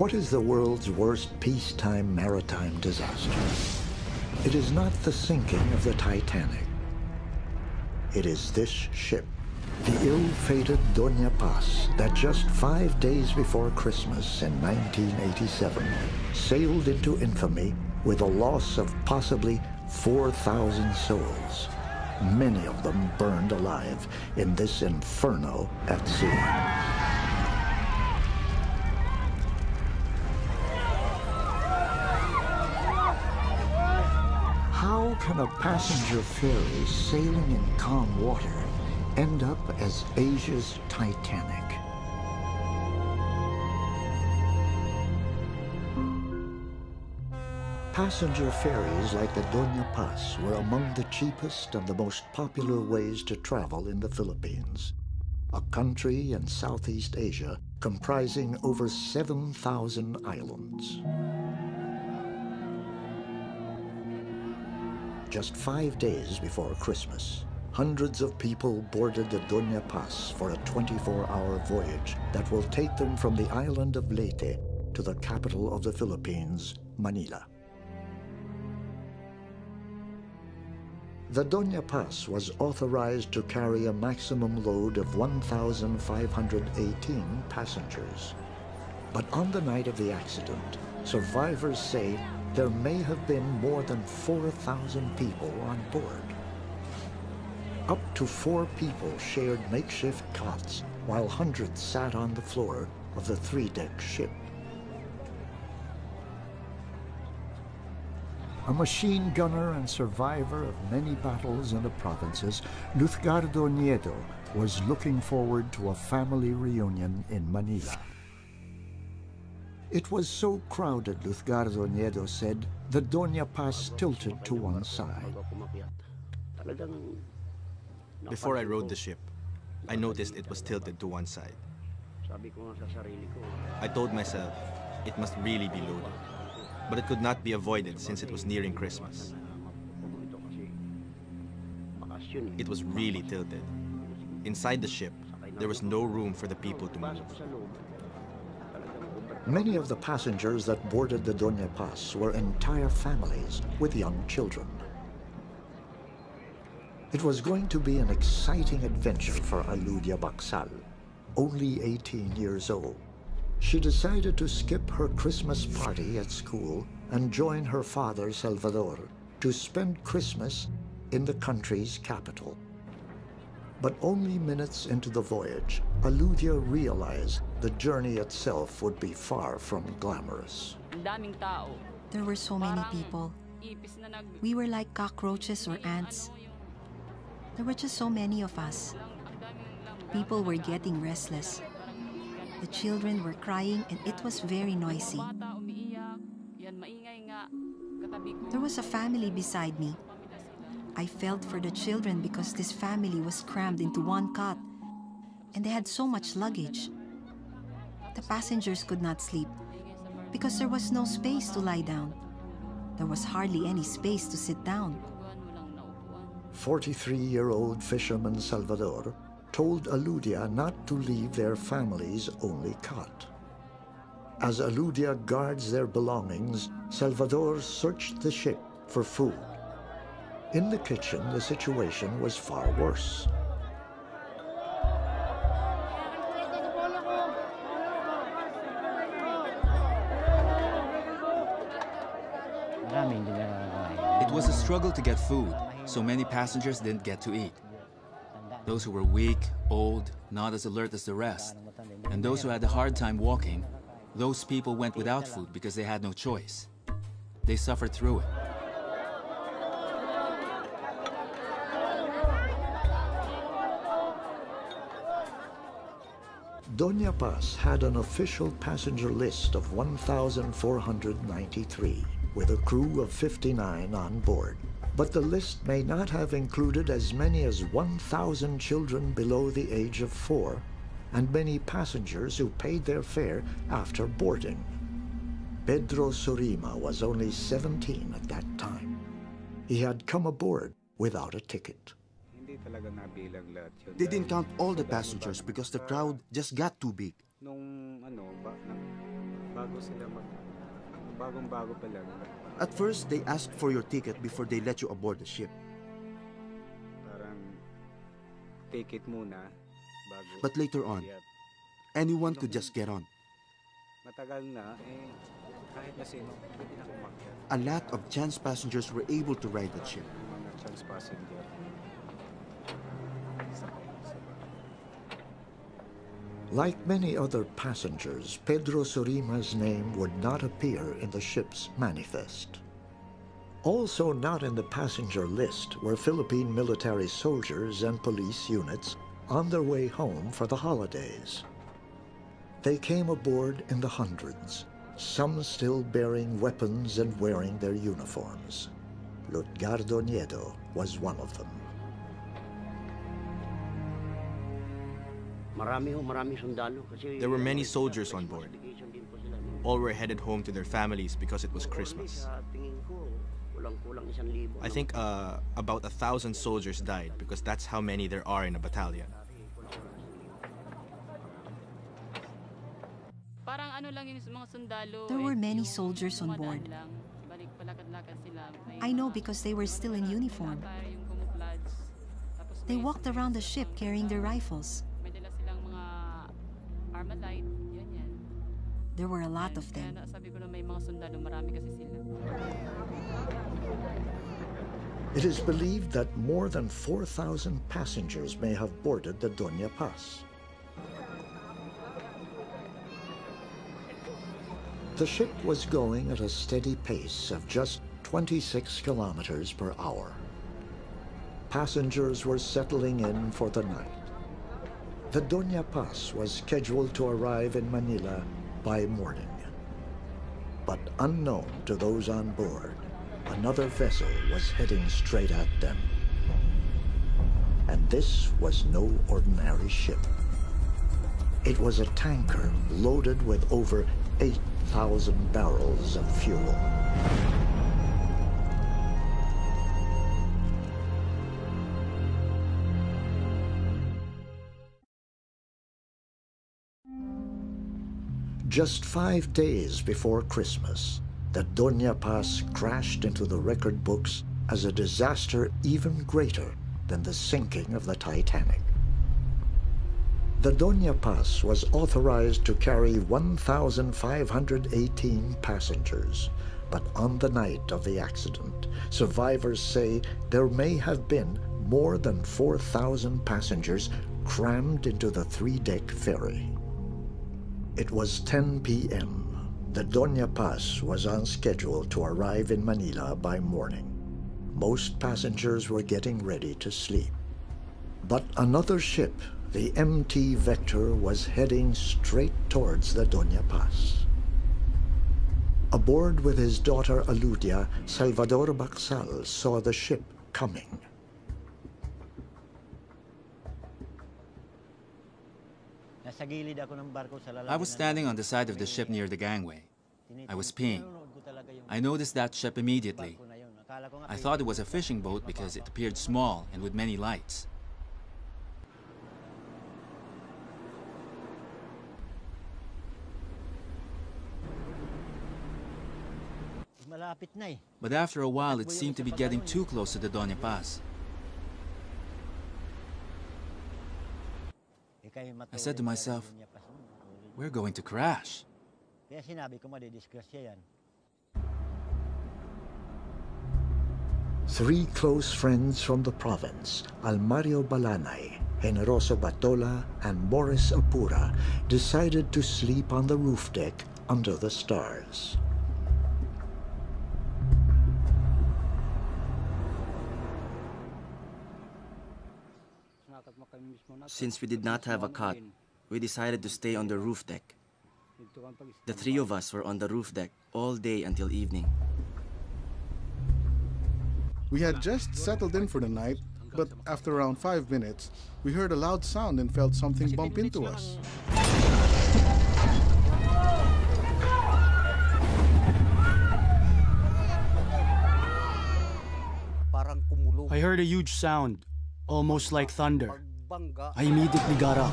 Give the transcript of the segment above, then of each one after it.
What is the world's worst peacetime maritime disaster? It is not the sinking of the Titanic. It is this ship, the ill-fated Doña Paz, that just five days before Christmas in 1987 sailed into infamy with a loss of possibly 4,000 souls, many of them burned alive in this inferno at sea. A passenger ferry sailing in calm water end up as Asia's Titanic? Passenger ferries like the Doña Paz were among the cheapest and the most popular ways to travel in the Philippines, a country in Southeast Asia comprising over 7,000 islands. Just five days before Christmas, hundreds of people boarded the Doña Paz for a 24-hour voyage that will take them from the island of Leyte to the capital of the Philippines, Manila. The Doña Paz was authorized to carry a maximum load of 1,518 passengers. But on the night of the accident, survivors say there may have been more than 4,000 people on board. Up to four people shared makeshift cots while hundreds sat on the floor of the three-deck ship. A machine gunner and survivor of many battles in the provinces, Lutgardo Nieto was looking forward to a family reunion in Manila. It was so crowded, Lutgardo Nieto said, the Doña Paz tilted to one side. Before I rode the ship, I noticed it was tilted to one side. I told myself it must really be loaded, but it could not be avoided since it was nearing Christmas. It was really tilted. Inside the ship, there was no room for the people to move. Many of the passengers that boarded the Doña Paz were entire families with young children. It was going to be an exciting adventure for Aludia Baksal, only 18 years old. She decided to skip her Christmas party at school and join her father, Salvador, to spend Christmas in the country's capital. But only minutes into the voyage, Aludia realized the journey itself would be far from glamorous. There were so many people. We were like cockroaches or ants. There were just so many of us. People were getting restless. The children were crying and it was very noisy. There was a family beside me. I felt for the children because this family was crammed into one cot and they had so much luggage. The passengers could not sleep because there was no space to lie down. There was hardly any space to sit down. 43-year-old fisherman Salvador told Aludia not to leave their family's only cot. As Aludia guards their belongings, Salvador searched the ship for food. In the kitchen, the situation was far worse. It was a struggle to get food, so many passengers didn't get to eat. Those who were weak, old, not as alert as the rest, and those who had a hard time walking, those people went without food because they had no choice. They suffered through it. Doña Paz had an official passenger list of 1,493, with a crew of 59 on board. But the list may not have included as many as 1,000 children below the age of four, and many passengers who paid their fare after boarding. Pedro Surima was only 17 at that time. He had come aboard without a ticket. They didn't count all the passengers because the crowd just got too big. bago sila mag... Bagong-bago pa lang. At first, they asked for your ticket before they let you aboard the ship. Parang take it muna bago... But later on, anyone could just get on. matagal na, eh, kahit na sino, pwede na umakyat. A lot of chance passengers were able to ride that ship. Mga chance passenger. Like many other passengers, Pedro Surima's name would not appear in the ship's manifest. Also not in the passenger list were Philippine military soldiers and police units on their way home for the holidays. They came aboard in the hundreds, some still bearing weapons and wearing their uniforms. Lutgardo Nieto was one of them. There were many soldiers on board. vacation din po sila, no? All were headed home to their families because it was Christmas. Sa tingin ko, kulang-kulang isang libo. I think uh, about a thousand soldiers died because that's how many there are in a battalion. Parang ano lang yung mga sundalo. There were eh, many soldiers on board. Lang, balik palakad-lakad sila. May I know because they were still in uniform. Attire, yung camouflage. Tapos They walked around the ship carrying their rifles. May dala silang mga armalite. Yan yan. There were a lot Yan. of them. Kaya sabi ko na may mga sundalo. Marami kasi sila. It is believed that more than 4,000 passengers may have boarded the Doña Paz. The ship was going at a steady pace of just 26 kilometers per hour. Passengers were settling in for the night. The Doña Paz was scheduled to arrive in Manila by morning. But unknown to those on board, another vessel was heading straight at them. And this was no ordinary ship. It was a tanker loaded with over 8,000 barrels of fuel. Just five days before Christmas, the Doña Paz crashed into the record books as a disaster even greater than the sinking of the Titanic. The Doña Paz was authorized to carry 1,518 passengers, but on the night of the accident, survivors say there may have been more than 4,000 passengers crammed into the three-deck ferry. It was 10 p.m. The Doña Paz was on schedule to arrive in Manila by morning. Most passengers were getting ready to sleep. But another ship, the MT Vector, was heading straight towards the Doña Paz. Aboard with his daughter Aludia, Salvador Baxal saw the ship coming. Nasa gilid ako ng barko sa I was standing on the side of the ship near the gangway. I was peeing. Tinunod ko talaga yung I noticed that ship immediately. barko na yun. Akala ko nga I thought it was a fishing boat because it appeared small and with many lights. Eh. But after a while, it seemed to be getting too close to the Doña Paz. Eh, kayo I said to myself, talaga niya pa sa- ulit. We're going to crash. Kaya sinabi ko madidisgrasya yan. Three close friends from the province, Almario Balanay, Generoso Batola, and Boris Apura, decided to sleep on the roof deck under the stars. Since we did not have a cot, we decided to stay on the roof deck. The three of us were on the roof deck all day until evening. We had just settled in for the night, but after around five minutes, we heard a loud sound and felt something bump into us. I heard a huge sound, almost like thunder. I immediately got up.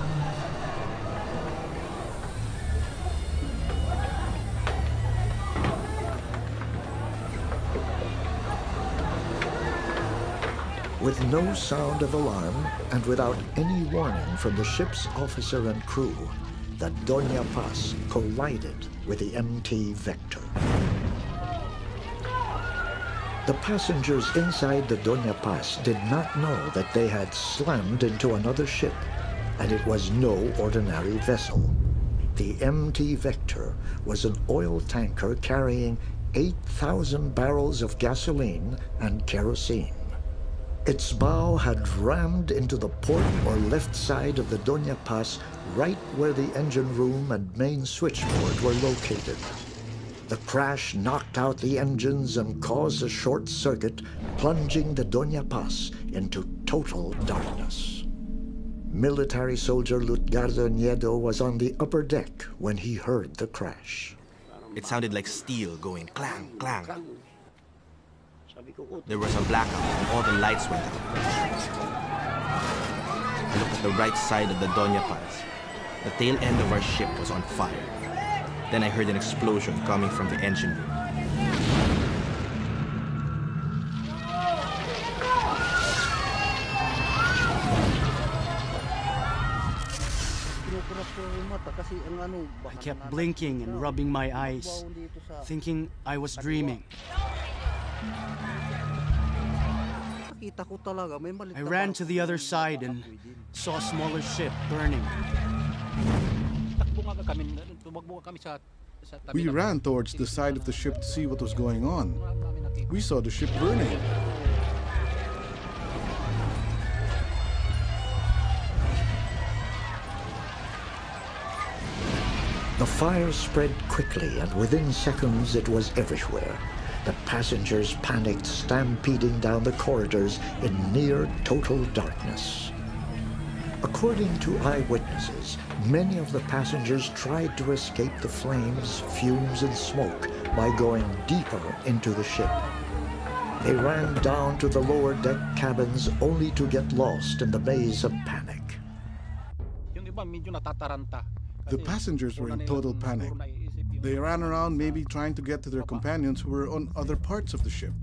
With no sound of alarm and without any warning from the ship's officer and crew, the Doña Paz collided with the MT Vector. The passengers inside the Doña Paz did not know that they had slammed into another ship, and it was no ordinary vessel. The MT Vector was an oil tanker carrying 8,000 barrels of gasoline and kerosene. Its bow had rammed into the port or left side of the Doña Paz right where the engine room and main switchboard were located. The crash knocked out the engines and caused a short circuit, plunging the Doña Paz into total darkness. Military soldier Lutgardo Nieto was on the upper deck when he heard the crash. It sounded like steel going clang, clang. There was a blackout and all the lights went out. I looked at the right side of the Doña Paz. The tail end of our ship was on fire. Then I heard an explosion coming from the engine room. I kept blinking and rubbing my eyes, thinking I was dreaming. I ran to the other side and saw a smaller ship burning. We ran towards the side of the ship to see what was going on. We saw the ship burning. The fire spread quickly, and within seconds it was everywhere. The passengers panicked, stampeding down the corridors in near total darkness. According to eyewitnesses, many of the passengers tried to escape the flames, fumes, and smoke by going deeper into the ship. They ran down to the lower deck cabins only to get lost in the maze of panic. The passengers were in total panic. They ran around, maybe trying to get to their companions who were on other parts of the ship.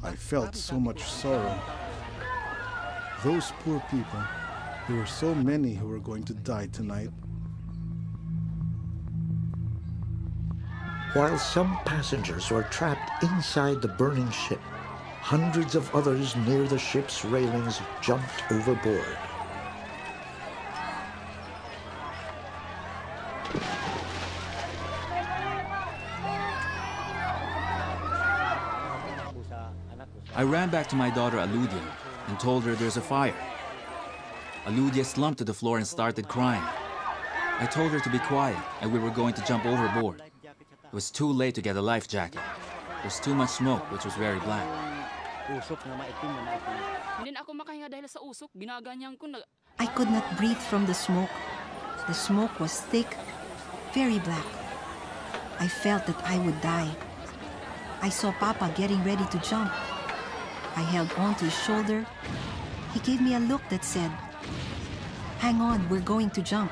I felt so much sorrow. Those poor people, there were so many who were going to die tonight. While some passengers were trapped inside the burning ship, hundreds of others near the ship's railings jumped overboard. I ran back to my daughter Aludia and told her there's a fire. Aludia slumped to the floor and started crying. I told her to be quiet and we were going to jump overboard. It was too late to get a life jacket. There was too much smoke, which was very black. I could not breathe from the smoke. The smoke was thick, very black. I felt that I would die. I saw Papa getting ready to jump. I held onto his shoulder. He gave me a look that said, Hang on, we're going to jump.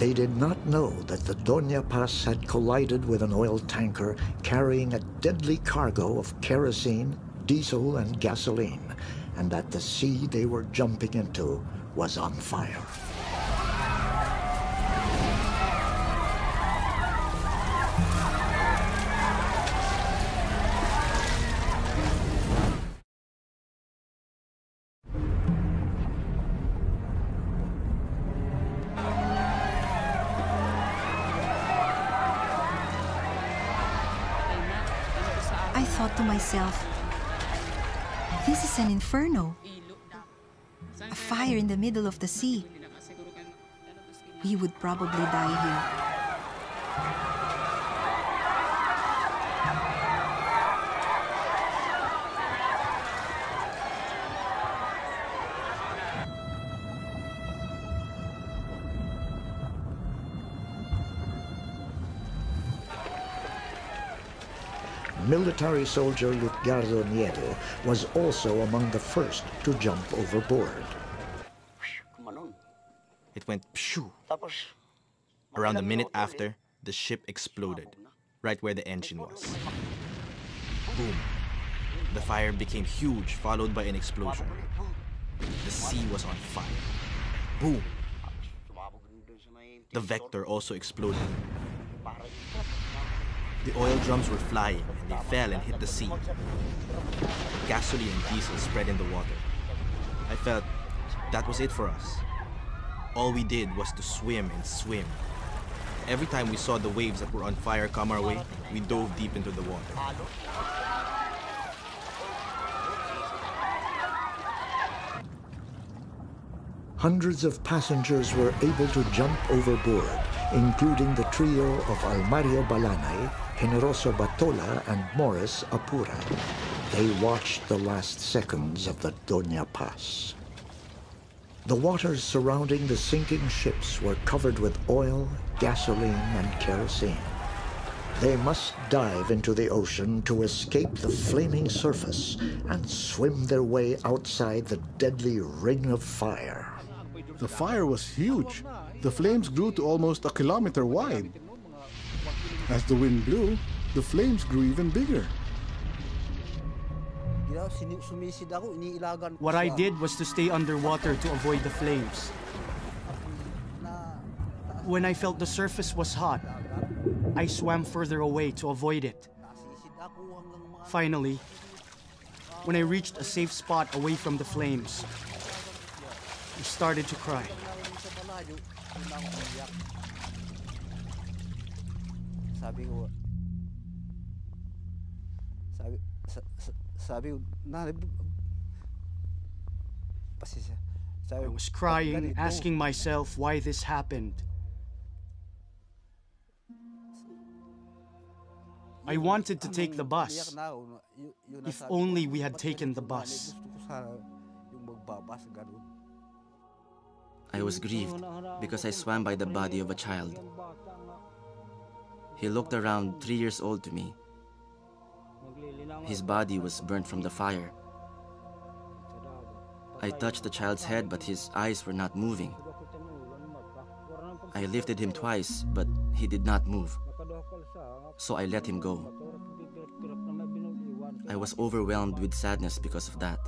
They did not know that the Doña Paz had collided with an oil tanker carrying a deadly cargo of kerosene, diesel, and gasoline, and that the sea they were jumping into was on fire. Myself, this is an inferno. A fire in the middle of the sea. We would probably die here. Military soldier Lutgardo Nieto was also among the first to jump overboard. It went pshoo. Around a minute after, the ship exploded, right where the engine was. Boom. The fire became huge, followed by an explosion. The sea was on fire. Boom. The Vector also exploded. The oil drums were flying, and they fell and hit the sea. Gasoline and diesel spread in the water. I felt that was it for us. All we did was to swim and swim. Every time we saw the waves that were on fire come our way, we dove deep into the water. Hundreds of passengers were able to jump overboard, including the trio of Almario Balanay, Generoso Batola, and Morris Apura. They watched the last seconds of the Doña Paz. The waters surrounding the sinking ships were covered with oil, gasoline, and kerosene. They must dive into the ocean to escape the flaming surface and swim their way outside the deadly ring of fire. The fire was huge. The flames grew to almost a kilometer wide. As the wind blew, the flames grew even bigger. What I did was to stay underwater to avoid the flames. When I felt the surface was hot, I swam further away to avoid it. Finally, when I reached a safe spot away from the flames, I started to cry. Sabi ko, sabi, sa, sa, sabi ko, nanay, pasisya. I was crying, asking myself why this happened. I wanted to take the bus. If only we had taken the bus. I was grieved because I swam by the body of a child. He looked around three years old to me. His body was burnt from the fire. I touched the child's head, but his eyes were not moving. I lifted him twice, but he did not move. So I let him go. I was overwhelmed with sadness because of that.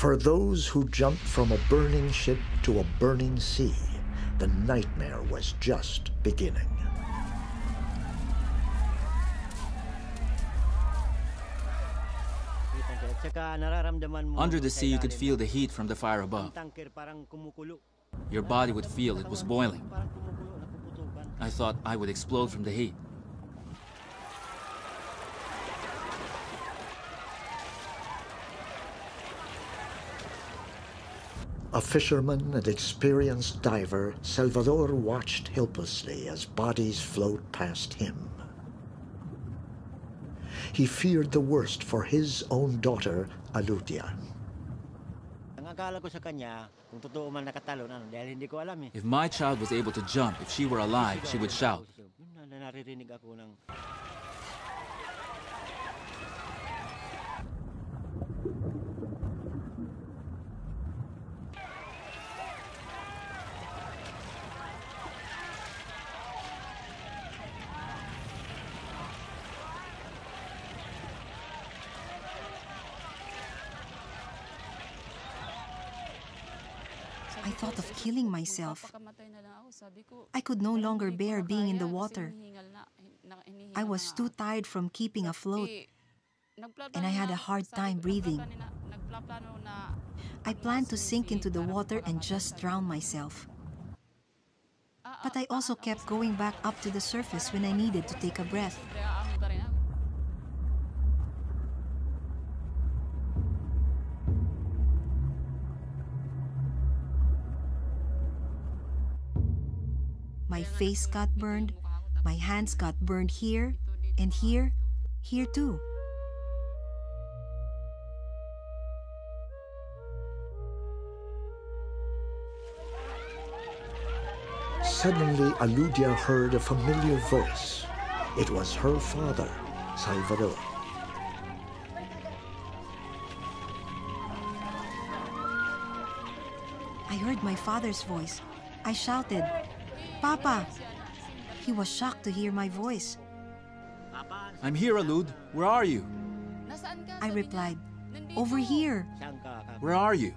For those who jumped from a burning ship to a burning sea, the nightmare was just beginning. Under the sea, you could feel the heat from the fire above. Your body would feel it was boiling. I thought I would explode from the heat. A fisherman and experienced diver, Salvador watched helplessly as bodies float past him. He feared the worst for his own daughter, Aludia. Ang akala ko sa kanya, kung totoo man nakatalon, ano, dahil hindi ko alam eh. If my child was able to jump, if she were alive, she would shout. Yun na naririnig ako ng... I thought of killing myself. I could no longer bear being in the water. I was too tired from keeping afloat, and I had a hard time breathing. I planned to sink into the water and just drown myself. But I also kept going back up to the surface when I needed to take a breath. Face got burned, my hands got burned here, and here, here too. Suddenly, Aludia heard a familiar voice. It was her father, Salvador. I heard my father's voice. I shouted, Papa! He was shocked to hear my voice. I'm here, Alud. Where are you? I replied, Over here. Where are you?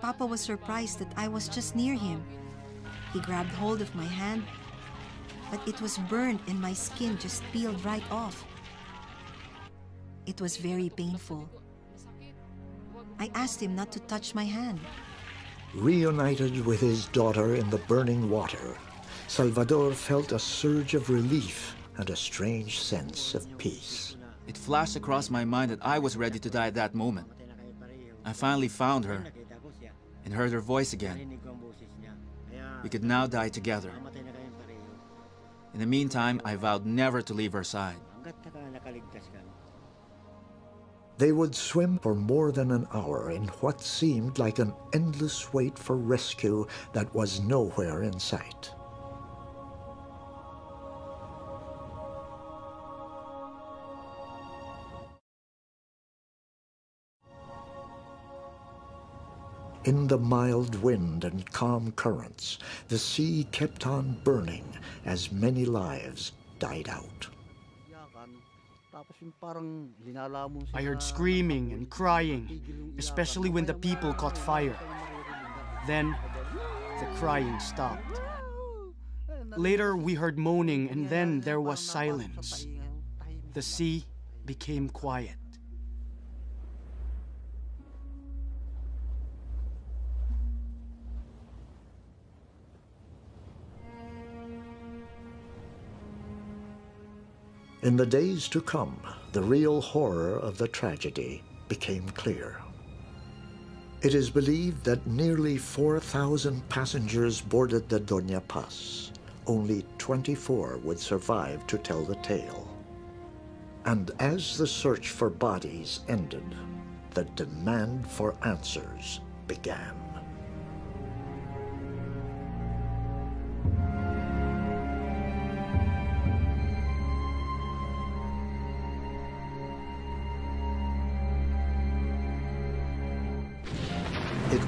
Papa was surprised that I was just near him. He grabbed hold of my hand, but it was burned and my skin just peeled right off. It was very painful. I asked him not to touch my hand. Reunited with his daughter in the burning water, Salvador felt a surge of relief and a strange sense of peace. It flashed across my mind that I was ready to die at that moment. I finally found her and heard her voice again. We could now die together. In the meantime, I vowed never to leave her side. They would swim for more than an hour in what seemed like an endless wait for rescue that was nowhere in sight. In the mild wind and calm currents, the sea kept on burning as many lives died out. I heard screaming and crying, especially when the people caught fire. Then, the crying stopped. Later, we heard moaning, and then there was silence. The sea became quiet. In the days to come, the real horror of the tragedy became clear. It is believed that nearly 4,000 passengers boarded the Doña Paz. Only 24 would survive to tell the tale. And as the search for bodies ended, the demand for answers began.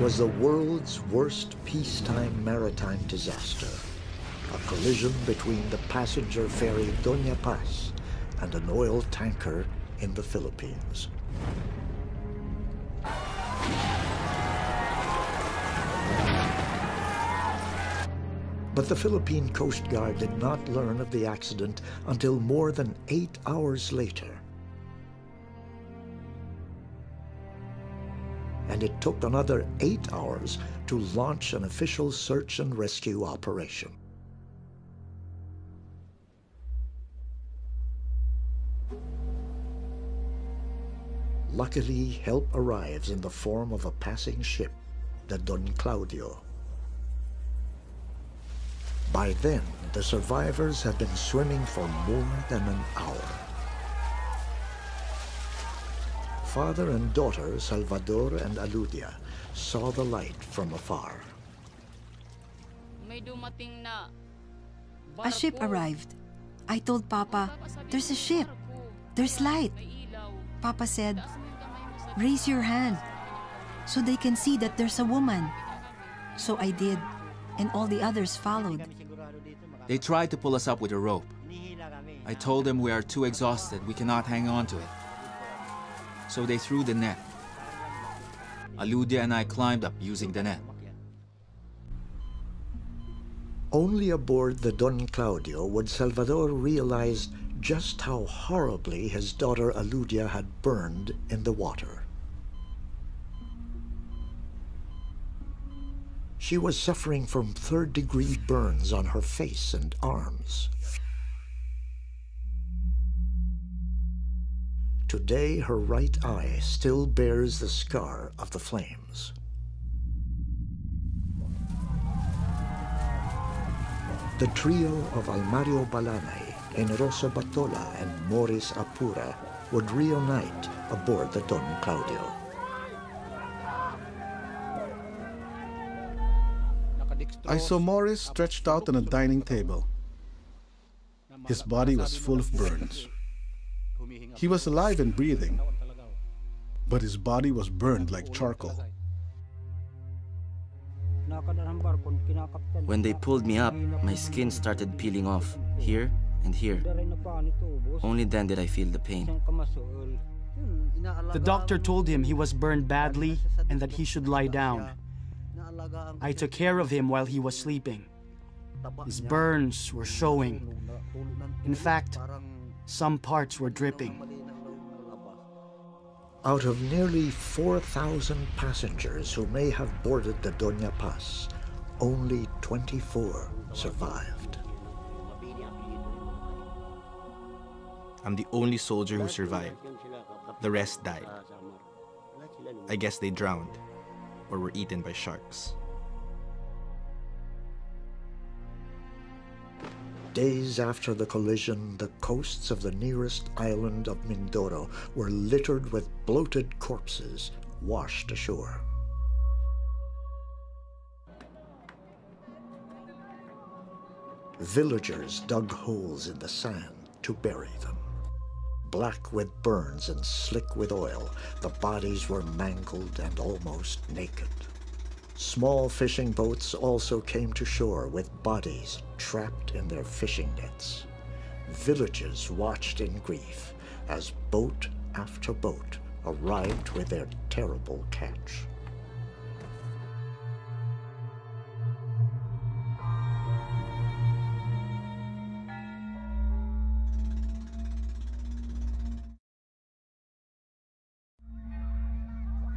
Was the world's worst peacetime maritime disaster. A collision between the passenger ferry Doña Paz and an oil tanker in the Philippines. But the Philippine Coast Guard did not learn of the accident until more than eight hours later. And it took another eight hours to launch an official search and rescue operation. Luckily, help arrives in the form of a passing ship, the Don Claudio. By then, the survivors have been swimming for more than an hour. Father and daughter, Salvador and Aludia, saw the light from afar. A ship arrived. I told Papa, there's a ship. There's light. Papa said, raise your hand so they can see that there's a woman. So I did, and all the others followed. They tried to pull us up with a rope. I told them we are too exhausted, we cannot hang on to it. So they threw the net. Aludia and I climbed up using the net. Only aboard the Don Claudio would Salvador realize just how horribly his daughter Aludia had burned in the water. She was suffering from third degree burns on her face and arms. Today, her right eye still bears the scar of the flames. The trio of Almario Balanay, Generoso Batola, and Morris Apura would reunite aboard the Don Claudio. I saw Morris stretched out on a dining table. His body was full of burns. He was alive and breathing, but his body was burned like charcoal. When they pulled me up, my skin started peeling off, here and here. Only then did I feel the pain. The doctor told him he was burned badly and that he should lie down. I took care of him while he was sleeping. His burns were showing. In fact, some parts were dripping. Out of nearly 4,000 passengers who may have boarded the Doña Paz, only 24 survived. I'm the only soldier who survived. The rest died. I guess they drowned or were eaten by sharks. Days after the collision, the coasts of the nearest island of Mindoro were littered with bloated corpses washed ashore. Villagers dug holes in the sand to bury them. Black with burns and slick with oil, the bodies were mangled and almost naked. Small fishing boats also came to shore with bodies trapped in their fishing nets. Villages watched in grief as boat after boat arrived with their terrible catch.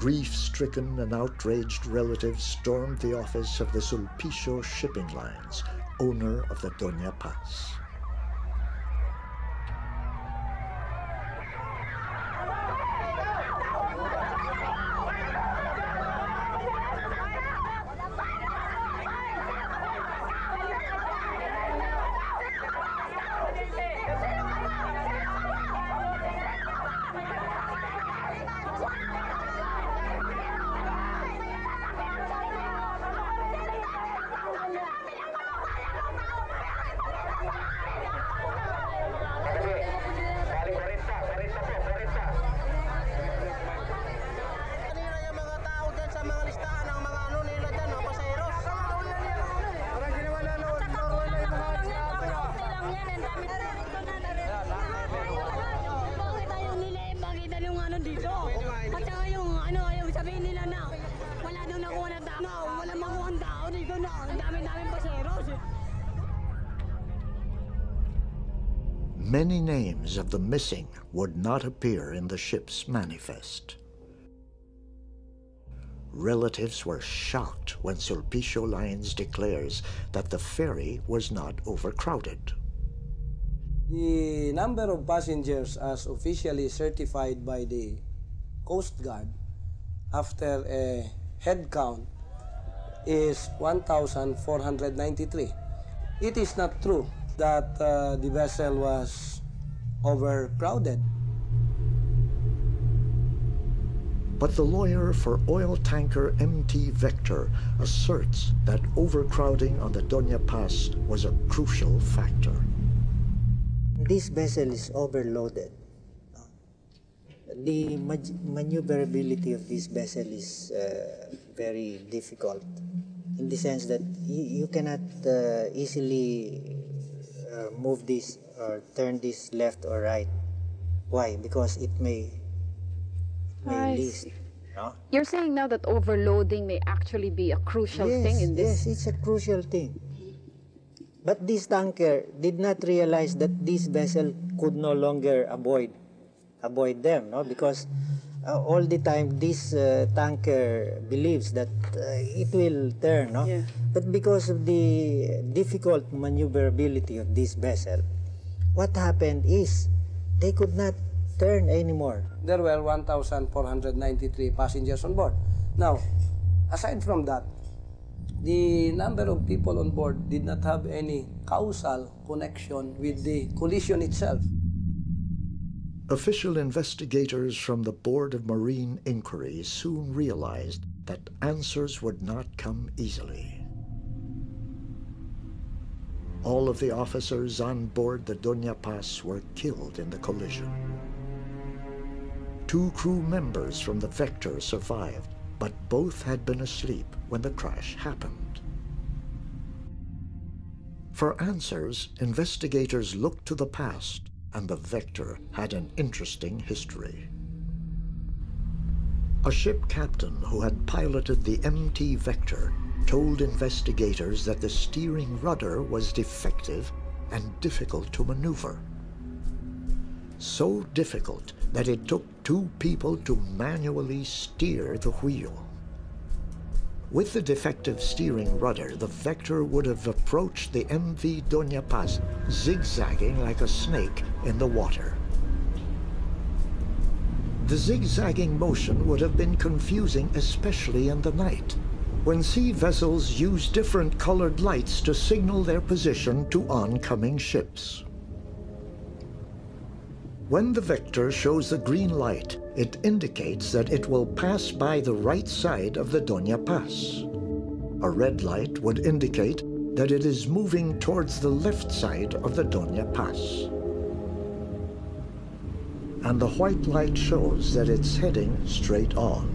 Grief-stricken and outraged relatives stormed the office of the Sulpicio Shipping Lines, owner of the Doña Paz. Not appear in the ship's manifest. Relatives were shocked when Sulpicio Lines declares that the ferry was not overcrowded. The number of passengers as officially certified by the Coast Guard after a head count is 1,493. It is not true that uh, the vessel was overcrowded. But the lawyer for oil tanker MT Vector asserts that overcrowding on the Doña Paz was a crucial factor. This vessel is overloaded. The maneuverability of this vessel is uh, very difficult in the sense that you, you cannot uh, easily uh, move this or turn this left or right. Why? Because it may, least. see. You're saying now that overloading may actually be a crucial yes, thing in this. Yes, it's a crucial thing. But this tanker did not realize that this vessel could no longer avoid avoid them, no? Because uh, all the time this uh, tanker believes that uh, it will turn, no? Yeah. But because of the difficult maneuverability of this vessel, what happened is they could not turn anymore. There were 1,493 passengers on board. Now, aside from that, the number of people on board did not have any causal connection with the collision itself. Official investigators from the Board of Marine Inquiry soon realized that answers would not come easily. All of the officers on board the Doña Paz were killed in the collision. Two crew members from the Vector survived, but both had been asleep when the crash happened. For answers, investigators looked to the past, and the Vector had an interesting history. A ship captain who had piloted the MT Vector told investigators that the steering rudder was defective and difficult to maneuver. So difficult that it took two people to manually steer the wheel. With the defective steering rudder, the Vector would have approached the MV Doña Paz, zigzagging like a snake in the water. The zigzagging motion would have been confusing, especially in the night, when sea vessels use different colored lights to signal their position to oncoming ships. When the vector shows a green light, it indicates that it will pass by the right side of the Doña Paz. A red light would indicate that it is moving towards the left side of the Doña Paz. And the white light shows that it's heading straight on.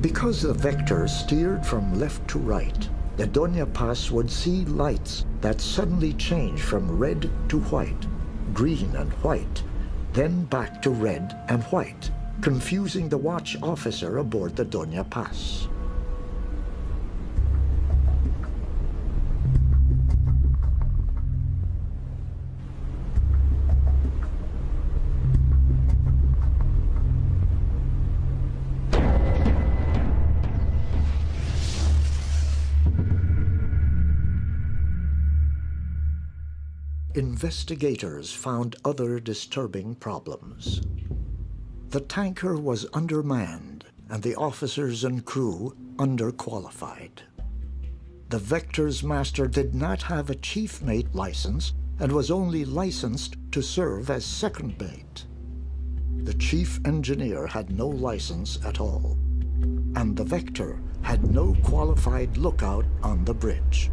Because the vector steered from left to right, the Doña Paz would see lights that suddenly change from red to white green and white, then back to red and white, confusing the watch officer aboard the Doña Paz. Investigators found other disturbing problems. The tanker was undermanned and the officers and crew underqualified. The Vector's master did not have a chief mate license and was only licensed to serve as second mate. The chief engineer had no license at all, and the Vector had no qualified lookout on the bridge.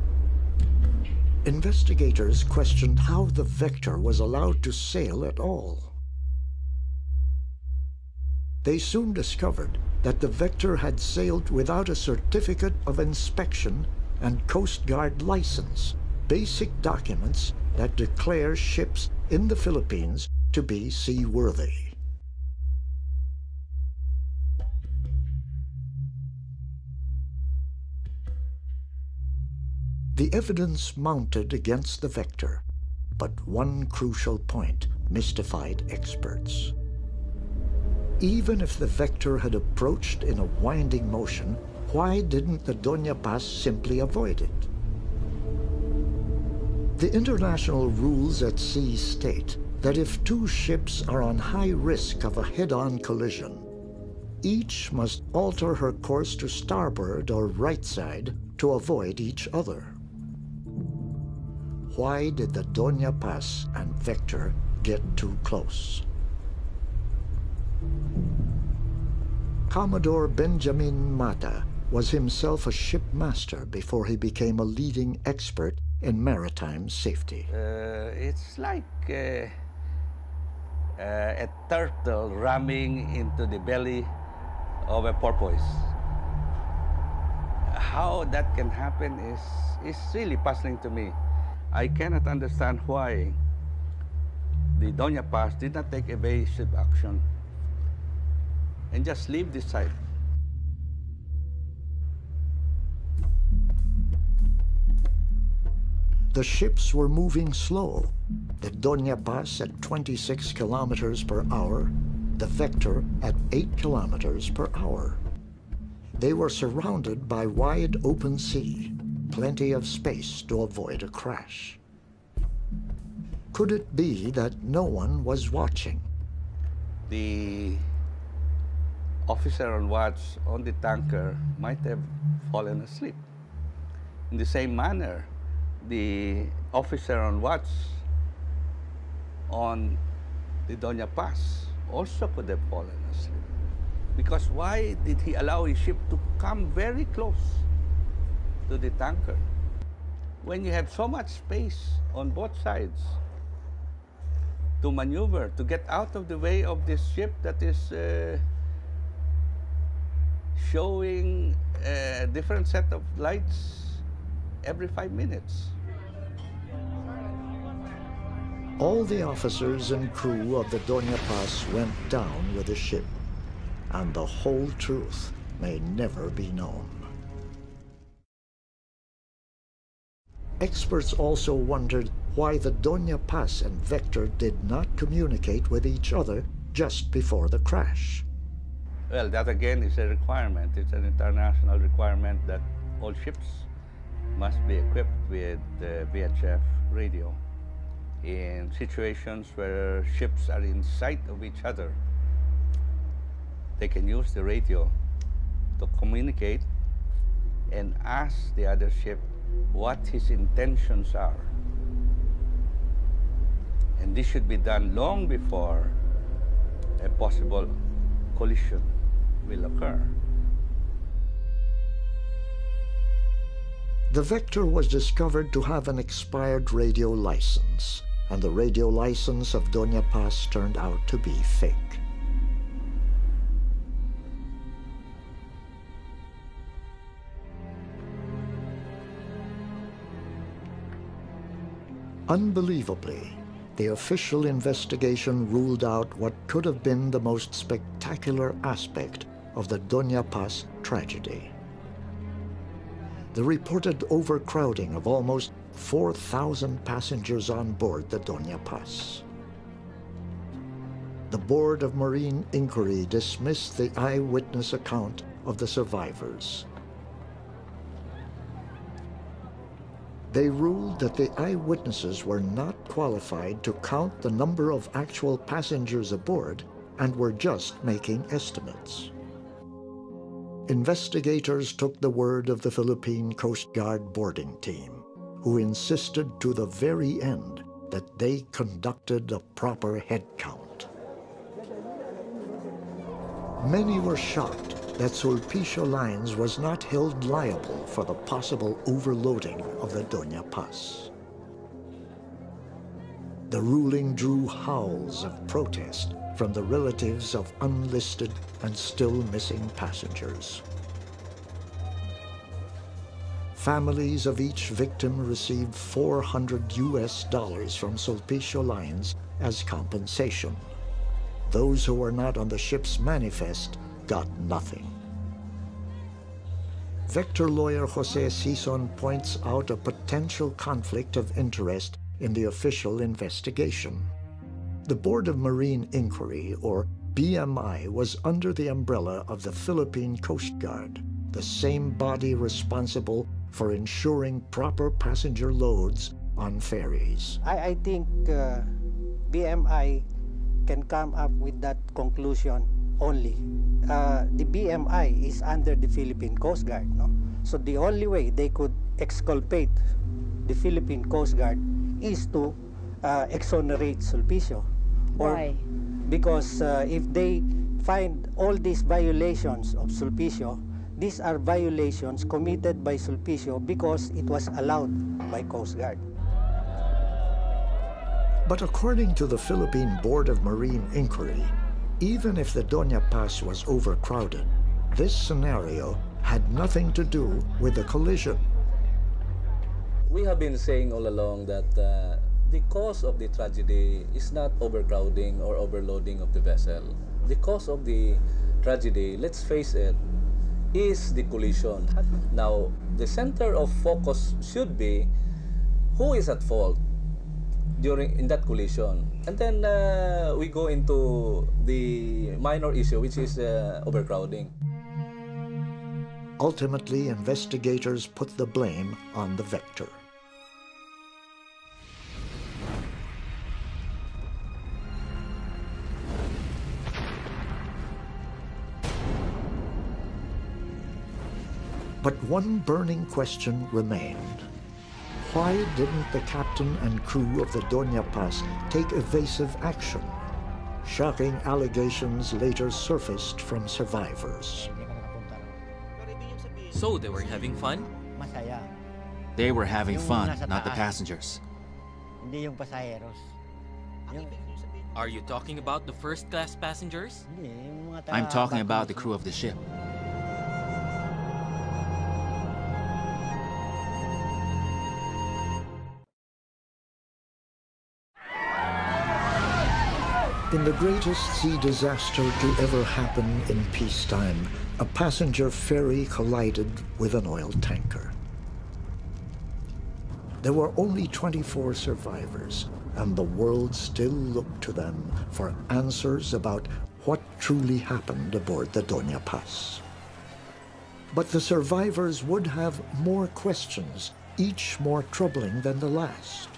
Investigators questioned how the Vector was allowed to sail at all. They soon discovered that the Vector had sailed without a certificate of inspection and Coast Guard license, basic documents that declare ships in the Philippines to be seaworthy. The evidence mounted against the Vector, but one crucial point mystified experts. Even if the Vector had approached in a winding motion, why didn't the Doña Paz simply avoid it? The international rules at sea state that if two ships are on high risk of a head-on collision, each must alter her course to starboard or right side to avoid each other. Why did the Doña Paz and Vector get too close? Commodore Benjamin Mata was himself a shipmaster before he became a leading expert in maritime safety. Uh, it's like uh, uh, a turtle ramming into the belly of a porpoise. How that can happen is, is really puzzling to me. I cannot understand why the Doña Paz did not take evasive action and just leave this site. The ships were moving slow. The Doña Paz at 26 kilometers per hour, the Vector at 8 kilometers per hour. They were surrounded by wide open sea, plenty of space to avoid a crash. Could it be that no one was watching? The officer on watch on the tanker might have fallen asleep. In the same manner, the officer on watch on the Doña Paz also could have fallen asleep. Because why did he allow his ship to come very close to the tanker? When you have so much space on both sides to maneuver, to get out of the way of this ship that is uh, showing a different set of lights every five minutes. All the officers and crew of the Doña Paz went down with the ship, and the whole truth may never be known. Experts also wondered why the Doña Paz and Vector did not communicate with each other just before the crash. Well, that again is a requirement. It's an international requirement that all ships must be equipped with VHF radio in situations where ships are in sight of each other. They can use the radio to communicate and ask the other ship what his intentions are. And this should be done long before a possible collision will occur. The Vector was discovered to have an expired radio license, and the radio license of Doña Paz turned out to be fake. Unbelievably, the official investigation ruled out what could have been the most spectacular aspect of the Doña Paz tragedy. The reported overcrowding of almost 4,000 passengers on board the Doña Paz. The Board of Marine Inquiry dismissed the eyewitness account of the survivors. They ruled that the eyewitnesses were not qualified to count the number of actual passengers aboard and were just making estimates. Investigators took the word of the Philippine Coast Guard boarding team, who insisted to the very end that they conducted a proper head count. Many were shocked that Sulpicio Lines was not held liable for the possible overloading of the Doña Paz. The ruling drew howls of protest from the relatives of unlisted and still missing passengers. Families of each victim received 400 US dollars from Sulpicio Lines as compensation. Those who were not on the ship's manifest got nothing. Vector lawyer Jose Sison points out a potential conflict of interest in the official investigation. The Board of Marine Inquiry, or BMI, was under the umbrella of the Philippine Coast Guard, the same body responsible for ensuring proper passenger loads on ferries. I, I think uh, BMI can come up with that conclusion only. Uh, the BMI is under the Philippine Coast Guard, no? So the only way they could exculpate the Philippine Coast Guard is to uh, exonerate Sulpicio. Or Why? Because uh, if they find all these violations of Sulpicio, these are violations committed by Sulpicio because it was allowed by Coast Guard. But according to the Philippine Board of Marine Inquiry, even if the Doña Paz was overcrowded, this scenario had nothing to do with the collision. We have been saying all along that uh, the cause of the tragedy is not overcrowding or overloading of the vessel. The cause of the tragedy, let's face it, is the collision. Now, the center of focus should be who is at fault during in that collision, and then uh, we go into the minor issue, which is uh, overcrowding. Ultimately, investigators put the blame on the vector. But one burning question remained. Why didn't the captain and crew of the Doña Paz take evasive action? Shocking allegations later surfaced from survivors. So they were having fun? They were having fun, not the passengers. Hindi yung pasaheros. Yung, Are you talking about the first class passengers? hindi, yung mga I'm talking about the crew of the ship. In the greatest sea disaster to ever happen in peacetime, a passenger ferry collided with an oil tanker. There were only 24 survivors, and the world still looked to them for answers about what truly happened aboard the Doña Paz. But the survivors would have more questions, each more troubling than the last.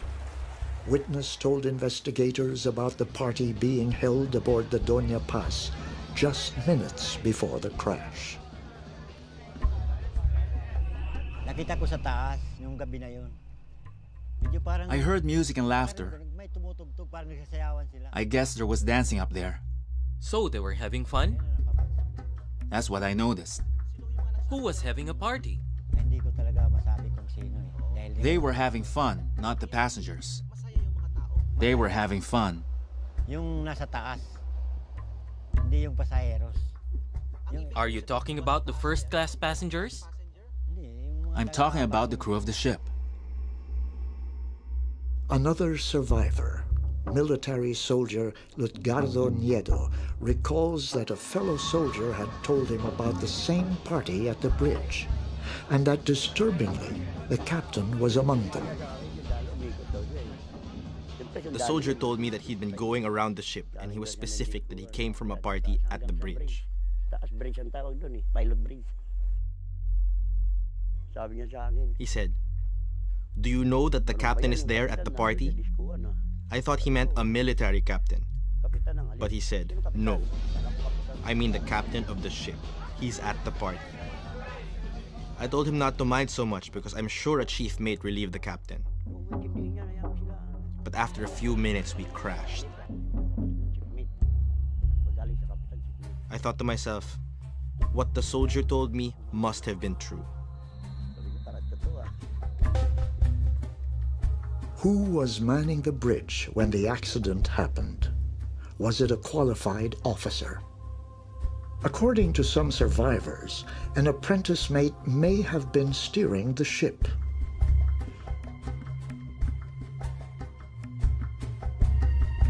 Witness told investigators about the party being held aboard the Doña Paz just minutes before the crash. Nakita ko sa taas, yung gabi na yun. Medyo parang... I heard music and laughter. May tumutugtog, parang nagsasayawan sila. I guess there was dancing up there. So they were having fun? That's what I noticed. Who was having a party? Ay, hindi ko talaga masabi kung sino eh. Dahil They were having fun, not the passengers. They were having fun. yung nasa taas, hindi yung pasaheros. Are you talking about the first class passengers? I'm talking about the crew of the ship. Another survivor, military soldier Lutgardo Nieto, recalls that a fellow soldier had told him about the same party at the bridge, and that disturbingly, the captain was among them. The soldier told me that he'd been going around the ship and he was specific that he came from a party at the bridge. He said, Do you know that the captain is there at the party? I thought he meant a military captain. But he said, No. I mean the captain of the ship. He's at the party. I told him not to mind so much because I'm sure a chief mate relieved the captain. But after a few minutes, we crashed. I thought to myself, what the soldier told me must have been true. Who was manning the bridge when the accident happened? Was it a qualified officer? According to some survivors, an apprentice mate may have been steering the ship.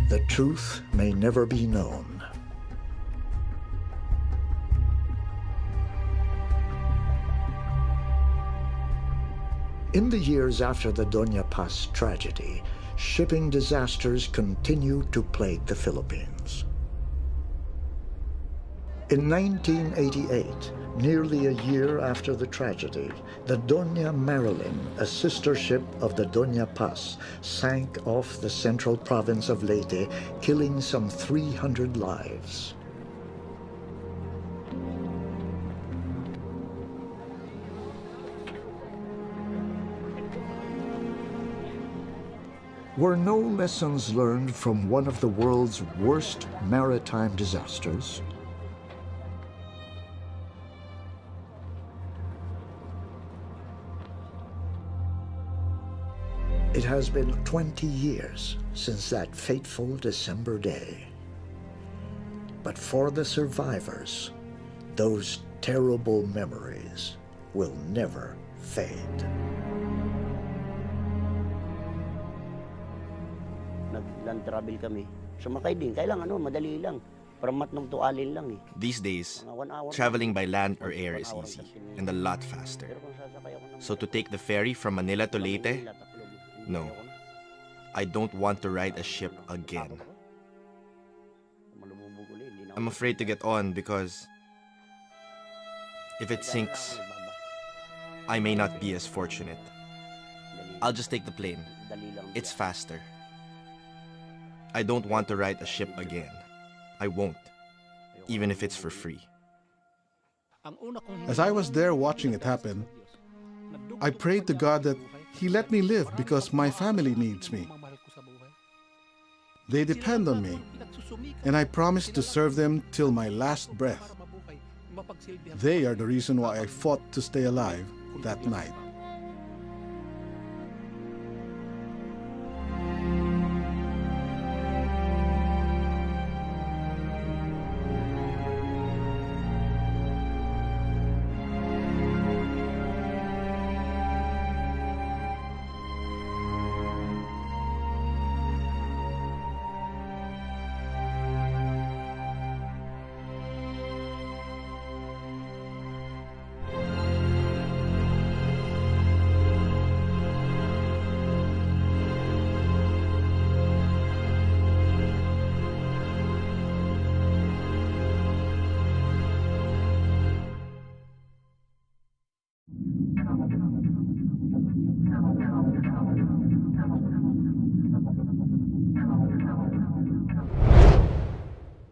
The truth may never be known. In the years after the Doña Paz tragedy, shipping disasters continued to plague the Philippines. In 1988, nearly a year after the tragedy, the Doña Marilyn, a sister ship of the Doña Paz, sank off the central province of Leyte, killing some 300 lives. Were no lessons learned from one of the world's worst maritime disasters? Has been 20 years since that fateful December day. But for the survivors, those terrible memories will never fade. nag-land travel kami. Sumakay din, kailangan ano, madali lang. From Matnong to Alin lang eh. These days, Mga one hour traveling by land or air is easy and a lot faster. So to take the ferry from Manila to Leyte, No. I don't want to ride a ship again. I'm afraid to get on because if it sinks, I may not be as fortunate. I'll just take the plane. It's faster. I don't want to ride a ship again. I won't, even if it's for free. As I was there watching it happen, I prayed to God that He let me live because my family needs me. They depend on me, and I promise to serve them till my last breath. They are the reason why I fought to stay alive that night.